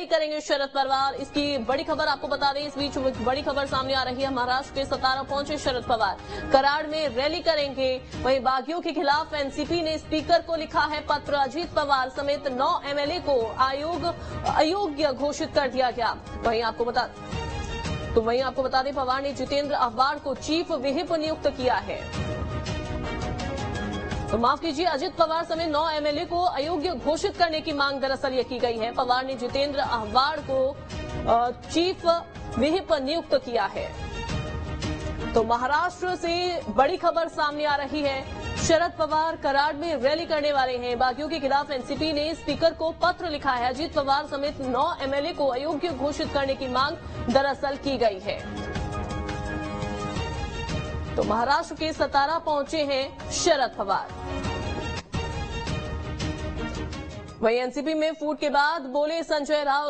Rally करेंगे शरद पवार। इसकी बड़ी खबर आपको बता दें, इस बीच बड़ी खबर सामने आ रही है। महाराष्ट्र के सतारा पहुँचे शरद पवार। कराड़ में रैली करेंगे। वहीं बागियों के खिलाफ एनसीपी ने स्पीकर को लिखा है पत्र। अजीत पवार समेत नौ एमएलए को आयोग अयोग्य घोषित कर दिया गया। वहीं आपको बता तो वहीं आपको बता दें, पवार ने जितेंद्र अहवार को चीफ विहिप नियुक्त किया है। तो माफ़ कीजिए, अजित पवार समेत नौ एमएलए को अयोग्य घोषित करने की मांग दरअसल ये की गई है। पवार ने जितेंद्र अहवाड़ को चीफ विहिप नियुक्त किया है। तो महाराष्ट्र से बड़ी खबर सामने आ रही है। शरद पवार कराड़ में रैली करने वाले हैं। बागियों के खिलाफ एनसीपी ने स्पीकर को पत्र लिखा है। अजीत पवार समेत नौ एमएलए को अयोग्य घोषित करने की मांग दरअसल की गई है। तो महाराष्ट्र के सतारा पहुँचे हैं शरद पवार। वहीं एनसीपी में फूट के बाद बोले संजय राउत